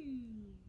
Woo!